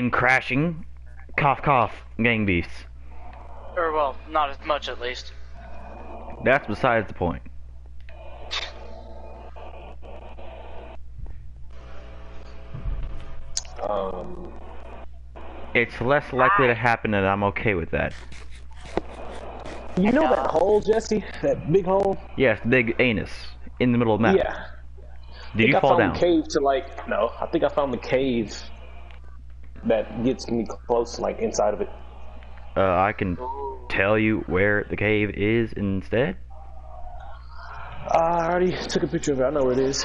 game crashing. Cough, cough. Gang beasts. Or well, not as much at least. That's besides the point. Um, It's less likely to happen, and I'm okay with that. you know that hole, Jesse? That big hole? Yes, big anus in the middle of the map. Yeah. Did I you think fall I found down? the cave to like no. I think I found the cave that gets me close, like inside of it. Uh, I can tell you where the cave is instead. Uh, I already took a picture of it. I know where it is.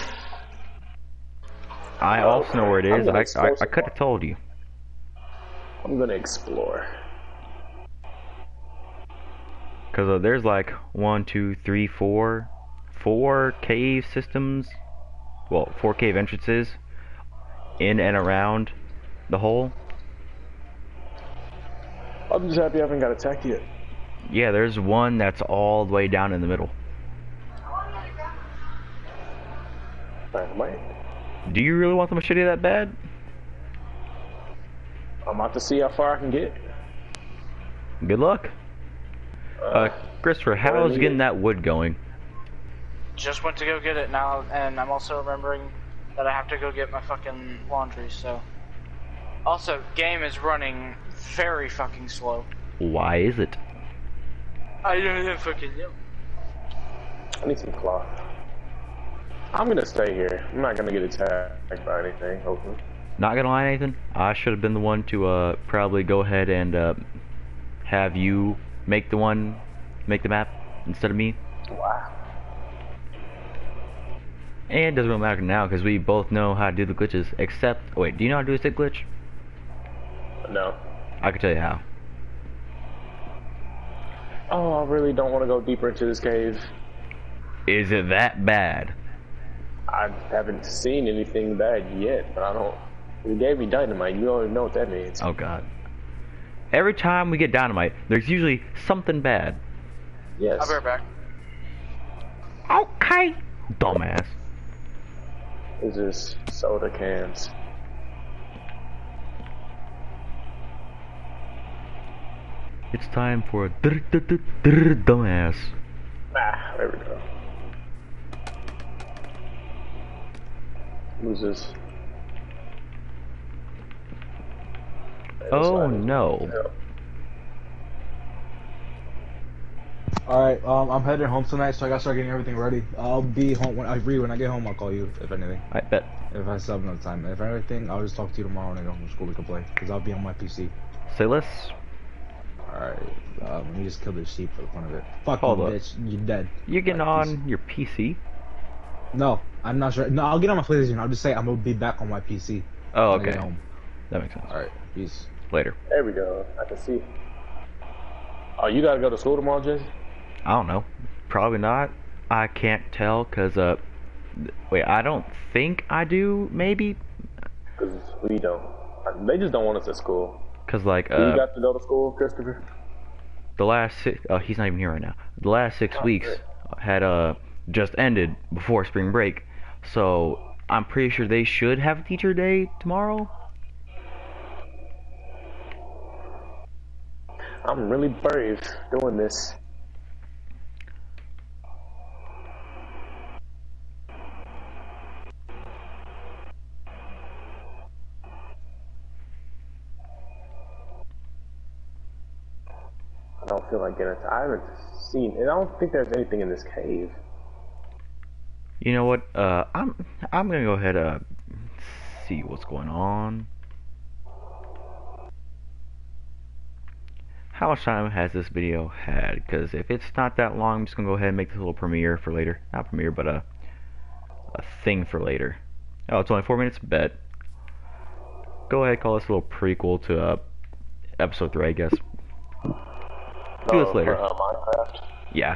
I also know where it is. I'm is. gonna I, I, I could have told you. I'm gonna explore. Because uh, there's like one, two, three, four, four cave systems. Well, four cave entrances in and around the hole. I'm just happy I haven't got attacked yet. Yeah, there's one that's all the way down in the middle. Dynamite. Do you really want the machete that bad? I'm about to see how far I can get. Good luck. Uh, Christopher, where I how's getting it. that wood going? Just went to go get it now, and I'm also remembering that I have to go get my fucking laundry. So, also, game is running very fucking slow. Why is it? I don't even fucking know. I need some cloth. I'm gonna stay here. I'm not gonna get attacked by anything, hopefully. Not gonna lie, Nathan. I should have been the one to uh, probably go ahead and uh, have you make the one, make the map instead of me. Wow. And it doesn't really matter now because we both know how to do the glitches. Except, wait, do you know how to do a stick glitch? No. I can tell you how. Oh, I really don't want to go deeper into this cave. Is it that bad? I haven't seen anything bad yet, but I don't. You gave me dynamite. You already know what that means. Oh god. Every time we get dynamite, there's usually something bad. Yes. I'll be right back. Okay. Dumbass. It's just soda cans. It's time for a drr, drr, drr, drr, dumbass. Ah, there we go. Who's this? Oh no. Yeah. Alright, um, I'm heading home tonight, so I gotta start getting everything ready. I'll be home when I agree when I get home. I'll call you if anything. I bet. If I still have enough time. If anything, I'll just talk to you tomorrow when I go home from school. We can play because I'll be on my PC. Say less. Alright, uh, let me just kill this sheep for the fun of it. Fuck Hold you, up. bitch. You're dead. You're getting Alright, on your PC. No, I'm not sure. No, I'll get on my PlayStation. I'll just say I'm gonna be back on my PC. Oh, when get okay. home. That makes sense. Alright, peace. Later. There we go. I can see. Oh, you gotta go to school tomorrow, Jesse? I don't know. Probably not. I can't tell because uh, wait. I don't think I do. Maybe Because we don't. They just don't want us at school. Because like you uh, got to go to school, Christopher? the last six. Oh, he's not even here right now. The last six Oh, weeks good. had uh just ended before spring break, so I'm pretty sure they should have a teacher day tomorrow. I'm really brave doing this. Feel like getting. I haven't seen. I don't think there's anything in this cave. You know what? Uh, I'm I'm gonna go ahead uh see what's going on. How much time has this video had? Because if it's not that long, I'm just gonna go ahead and make this a little premiere for later. Not premiere, but a a thing for later. Oh, it's only four minutes. Bet. Go ahead, call this a little prequel to uh, episode three, I guess. Do this later. for, uh, Minecraft. Yeah.